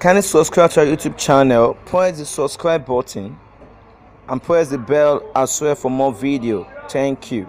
kindly subscribe to our youtube channel? Press the subscribe button and press the bell as well for more video. Thank you.